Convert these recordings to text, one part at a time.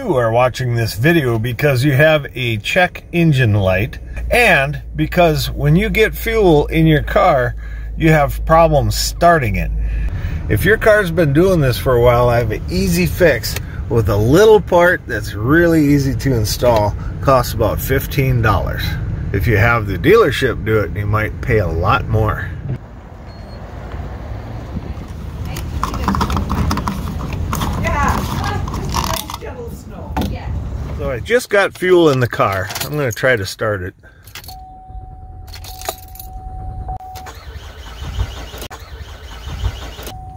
You are watching this video because you have a check engine light and because when you get fuel in your car, you have problems starting it. If your car's been doing this for a while, I have an easy fix with a little part that's really easy to install. Costs about $15. If you have the dealership do it, you might pay a lot more. I just got fuel in the car. I'm going to try to start it.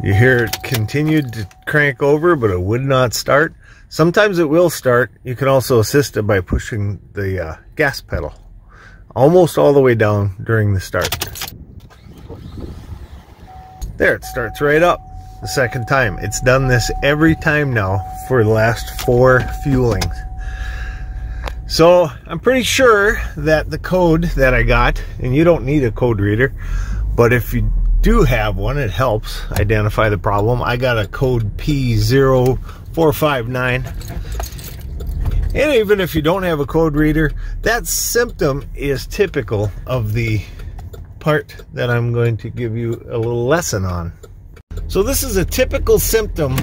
You hear it continued to crank over, but it would not start. Sometimes it will start. You can also assist it by pushing the uh, gas pedal almost all the way down during the start. There, it starts right up the second time. It's done this every time now for the last four fuelings. So I'm pretty sure that the code that I got, and you don't need a code reader, but if you do have one, it helps identify the problem. I got a code P0459. And even if you don't have a code reader, that symptom is typical of the part that I'm going to give you a little lesson on. So this is a typical symptom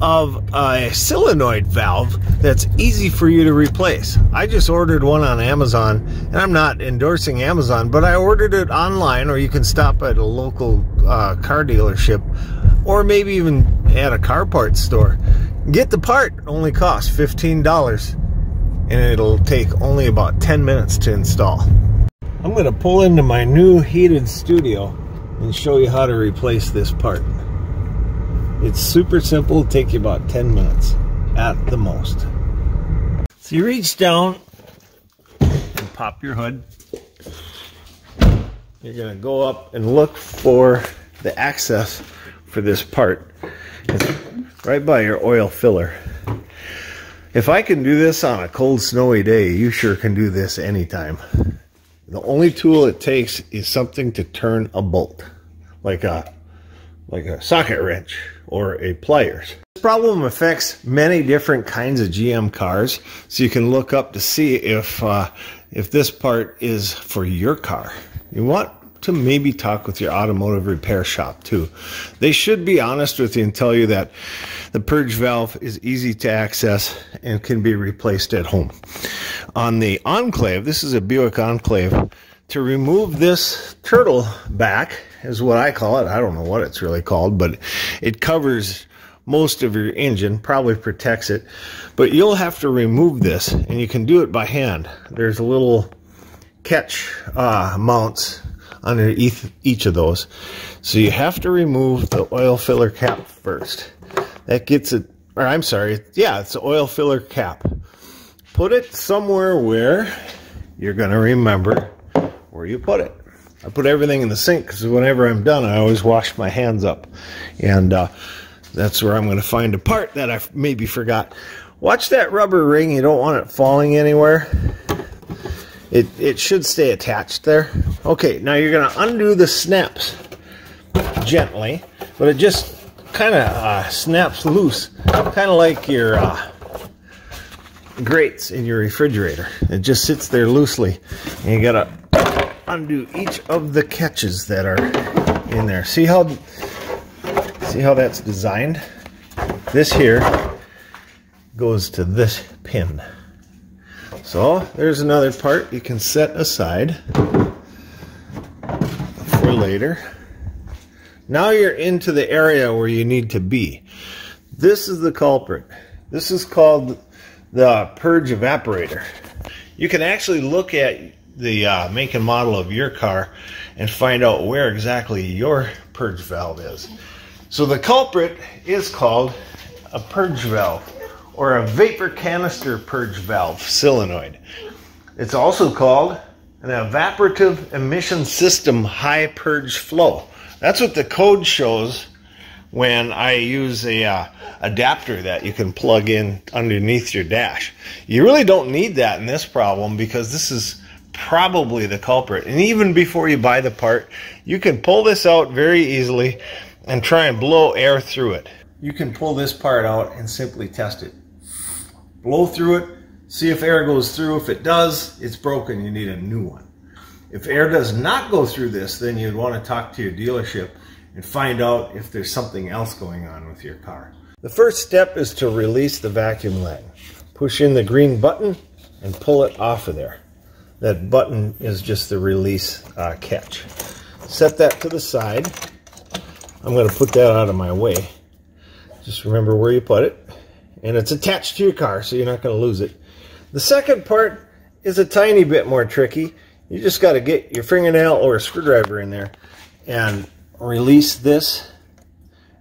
of a solenoid valve that's easy for you to replace. I just ordered one on Amazon, and I'm not endorsing Amazon, but I ordered it online, or you can stop at a local uh, car dealership, or maybe even at a car parts store. Get the part, only costs $15, and it'll take only about 10 minutes to install. I'm going to pull into my new heated studio and show you how to replace this part. It's super simple, take you about 10 minutes at the most. So you reach down and pop your hood. You're gonna go up and look for the access for this part. It's right by your oil filler. If I can do this on a cold snowy day, you sure can do this anytime. The only tool it takes is something to turn a bolt, like a like a socket wrench or a pliers. This problem affects many different kinds of GM cars, so you can look up to see if uh, if this part is for your car. You want to maybe talk with your automotive repair shop too. They should be honest with you and tell you that the purge valve is easy to access and can be replaced at home. On the Enclave, this is a Buick Enclave, to remove this turtle back is what I call it. I don't know what it's really called, but it covers most of your engine, probably protects it. But you'll have to remove this, and you can do it by hand. There's a little catch uh, mounts underneath each of those. So you have to remove the oil filler cap first. That gets it, or I'm sorry, yeah, it's the oil filler cap. Put it somewhere where you're going to remember where you put it. I put everything in the sink because whenever I'm done, I always wash my hands up. And uh, that's where I'm going to find a part that I maybe forgot. Watch that rubber ring. You don't want it falling anywhere. It, it should stay attached there. Okay, now you're going to undo the snaps gently, but it just kind of uh, snaps loose, kind of like your uh, grates in your refrigerator. It just sits there loosely, and you got to undo each of the catches that are in there. See how see how that's designed? This here goes to this pin. So there's another part you can set aside for later. Now you're into the area where you need to be. This is the culprit. This is called the purge evaporator. You can actually look at the uh, make and model of your car and find out where exactly your purge valve is. So the culprit is called a purge valve or a vapor canister purge valve solenoid. It's also called an evaporative emission system high purge flow. That's what the code shows when I use a uh, adapter that you can plug in underneath your dash. You really don't need that in this problem because this is probably the culprit. And even before you buy the part, you can pull this out very easily and try and blow air through it. You can pull this part out and simply test it. blow through it, see if air goes through. If it does, it's broken. You need a new one. If air does not go through this, then you'd want to talk to your dealership and find out if there's something else going on with your car. The first step is to release the vacuum line. Push in the green button and pull it off of there. That button is just the release uh, catch. Set that to the side. I'm going to put that out of my way. Just remember where you put it. And it's attached to your car, so you're not going to lose it. The second part is a tiny bit more tricky. You just got to get your fingernail or a screwdriver in there and release this.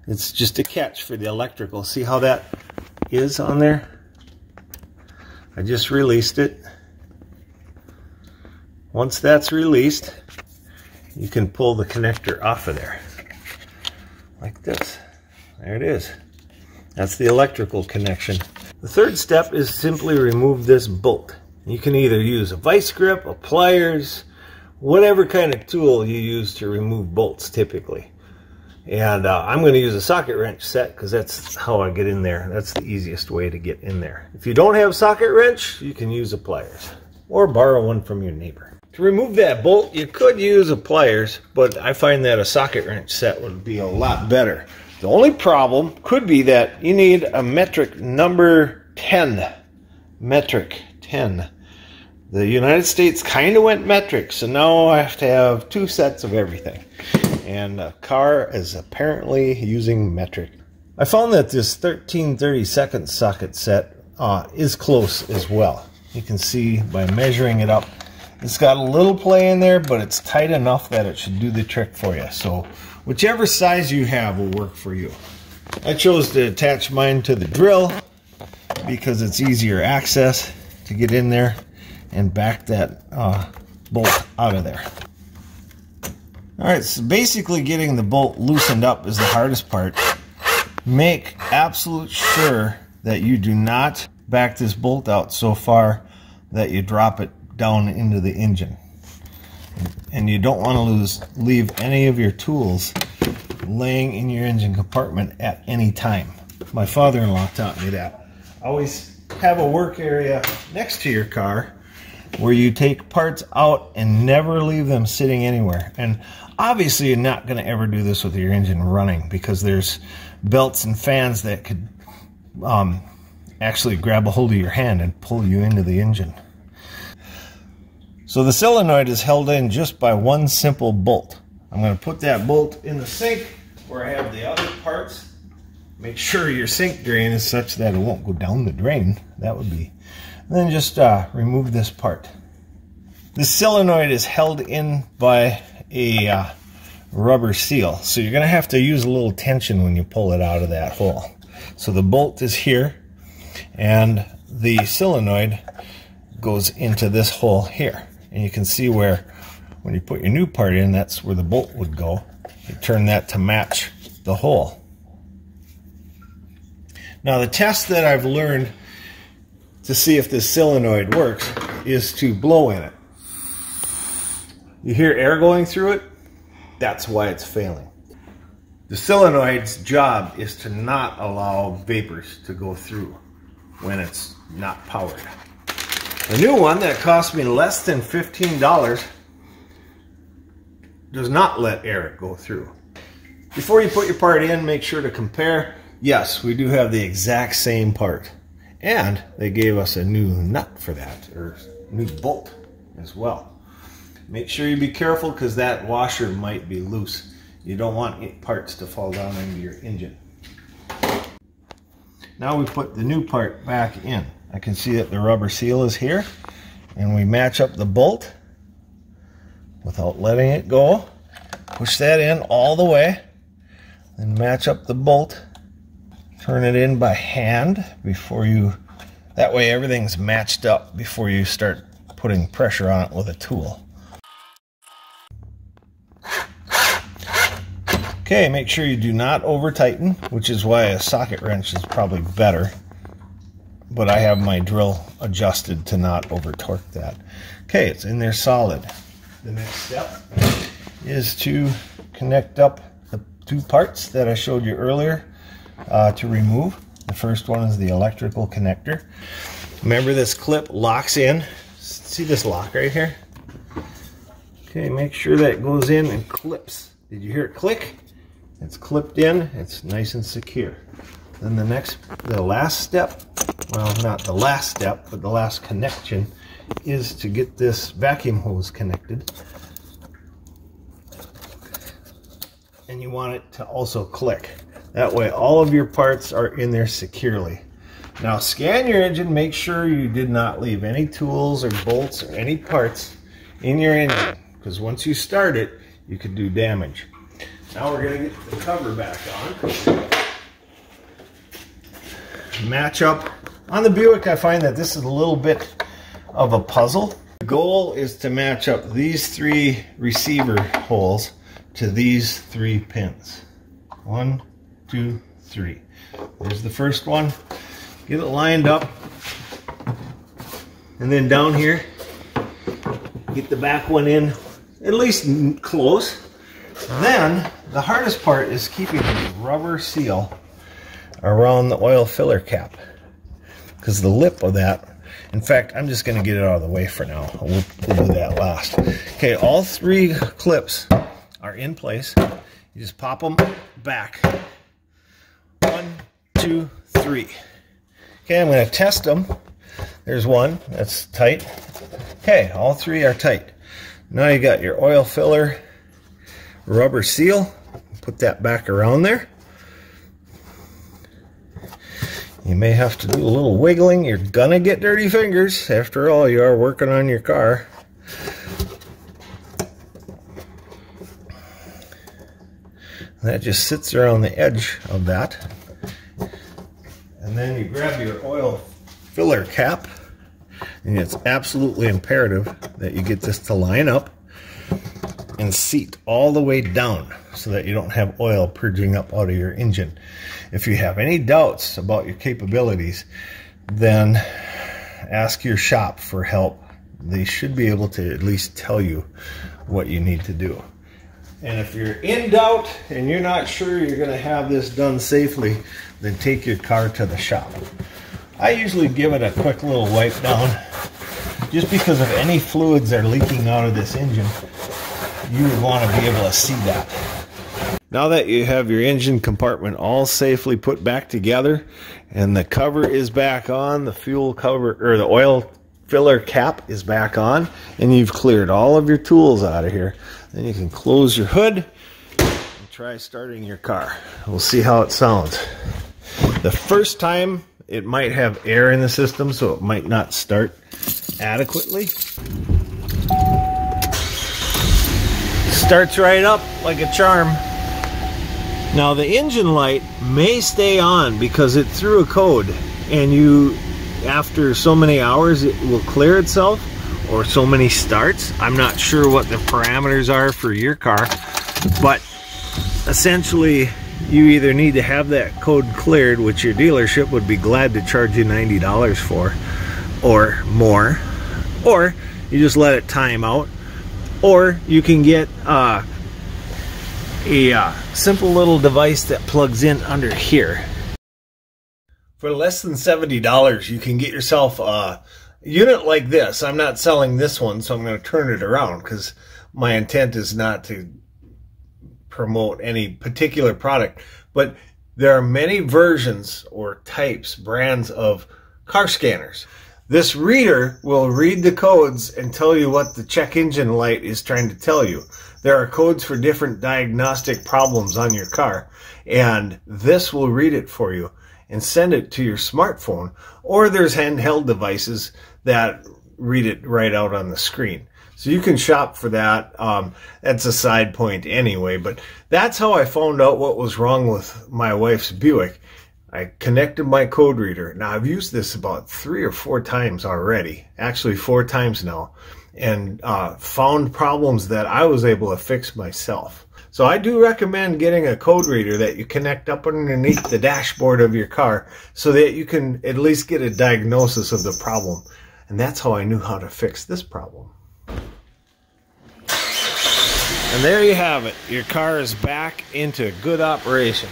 It's just a catch for the electrical. See how that is on there? I just released it. Once that's released, you can pull the connector off of there. Like this. There it is. That's the electrical connection. The third step is simply remove this bolt. You can either use a vice grip, a pliers, whatever kind of tool you use to remove bolts typically. And uh, I'm going to use a socket wrench set because that's how I get in there. That's the easiest way to get in there. If you don't have a socket wrench, you can use a pliers or borrow one from your neighbor. To remove that bolt, you could use a pliers, but I find that a socket wrench set would be a lot better. The only problem could be that you need a metric number 10. Metric 10. The United States kind of went metric, so now I have to have two sets of everything and a car is apparently using metric. I found that this 1330 second socket set uh, is close as well. You can see by measuring it up, it's got a little play in there, but it's tight enough that it should do the trick for you. So whichever size you have will work for you. I chose to attach mine to the drill because it's easier access to get in there and back that uh, bolt out of there. All right, so basically getting the bolt loosened up is the hardest part. Make absolute sure that you do not back this bolt out so far that you drop it down into the engine. And you don't want to lose leave any of your tools laying in your engine compartment at any time. My father-in-law taught me that. Always have a work area next to your car where you take parts out and never leave them sitting anywhere. And Obviously, you're not going to ever do this with your engine running because there's belts and fans that could um, actually grab a hold of your hand and pull you into the engine. So the solenoid is held in just by one simple bolt. I'm going to put that bolt in the sink where I have the other parts. Make sure your sink drain is such that it won't go down the drain. That would be. And then just uh, remove this part. The solenoid is held in by a uh, rubber seal. So you're going to have to use a little tension when you pull it out of that hole. So the bolt is here and the solenoid goes into this hole here. And you can see where when you put your new part in, that's where the bolt would go. You turn that to match the hole. Now the test that I've learned to see if this solenoid works is to blow in it. You hear air going through it? That's why it's failing. The solenoid's job is to not allow vapors to go through when it's not powered. The new one that cost me less than $15 does not let air go through. Before you put your part in, make sure to compare. Yes, we do have the exact same part. And they gave us a new nut for that, or new bolt as well. Make sure you be careful because that washer might be loose. You don't want parts to fall down into your engine. Now we put the new part back in. I can see that the rubber seal is here and we match up the bolt without letting it go. Push that in all the way then match up the bolt. Turn it in by hand before you, that way everything's matched up before you start putting pressure on it with a tool. Okay, make sure you do not over tighten, which is why a socket wrench is probably better. But I have my drill adjusted to not over torque that. Okay, it's in there solid. The next step is to connect up the two parts that I showed you earlier uh, to remove. The first one is the electrical connector. Remember this clip locks in. See this lock right here? Okay, make sure that goes in and clips. Did you hear it click? It's clipped in, it's nice and secure. Then the next, the last step, well, not the last step, but the last connection is to get this vacuum hose connected. And you want it to also click. That way all of your parts are in there securely. Now scan your engine, make sure you did not leave any tools or bolts or any parts in your engine because once you start it, you could do damage. Now we're going to get the cover back on. Match up. On the Buick, I find that this is a little bit of a puzzle. The goal is to match up these three receiver holes to these three pins. One, two, three. There's the first one. Get it lined up. And then down here, get the back one in at least close. Then the hardest part is keeping the rubber seal around the oil filler cap. Because the lip of that in fact I'm just gonna get it out of the way for now. We'll, we'll do that last. Okay all three clips are in place. You just pop them back. One two three. Okay I'm gonna test them there's one that's tight. Okay all three are tight. Now you got your oil filler rubber seal. Put that back around there. You may have to do a little wiggling. You're gonna get dirty fingers. After all, you are working on your car. That just sits around the edge of that. And then you grab your oil filler cap and it's absolutely imperative that you get this to line up and seat all the way down so that you don't have oil purging up out of your engine. If you have any doubts about your capabilities, then ask your shop for help. They should be able to at least tell you what you need to do. And if you're in doubt and you're not sure you're going to have this done safely, then take your car to the shop. I usually give it a quick little wipe down just because of any fluids that are leaking out of this engine. You would want to be able to see that. Now that you have your engine compartment all safely put back together and the cover is back on, the fuel cover or the oil filler cap is back on and you've cleared all of your tools out of here, then you can close your hood and try starting your car. We'll see how it sounds. The first time it might have air in the system, so it might not start adequately. Starts right up like a charm. Now the engine light may stay on because it threw a code and you, after so many hours, it will clear itself or so many starts. I'm not sure what the parameters are for your car, but essentially you either need to have that code cleared, which your dealership would be glad to charge you $90 for or more, or you just let it time out, or you can get uh, a uh, simple little device that plugs in under here. For less than $70, you can get yourself a unit like this. I'm not selling this one, so I'm going to turn it around because my intent is not to promote any particular product, but there are many versions or types, brands of car scanners. This reader will read the codes and tell you what the check engine light is trying to tell you. There are codes for different diagnostic problems on your car, and this will read it for you and send it to your smartphone. Or there's handheld devices that read it right out on the screen. So you can shop for that. Um, that's a side point anyway, but that's how I found out what was wrong with my wife's Buick. I connected my code reader. Now I've used this about three or four times already, actually four times now, and uh, found problems that I was able to fix myself. So I do recommend getting a code reader that you connect up underneath the dashboard of your car so that you can at least get a diagnosis of the problem. And that's how I knew how to fix this problem. And there you have it. Your car is back into good operation.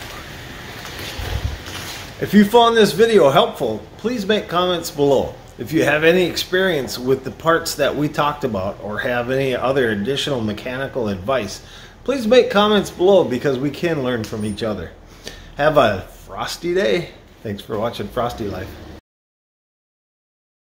If you found this video helpful, please make comments below. If you have any experience with the parts that we talked about or have any other additional mechanical advice, please make comments below because we can learn from each other. Have a frosty day. Thanks for watching Frosty Life.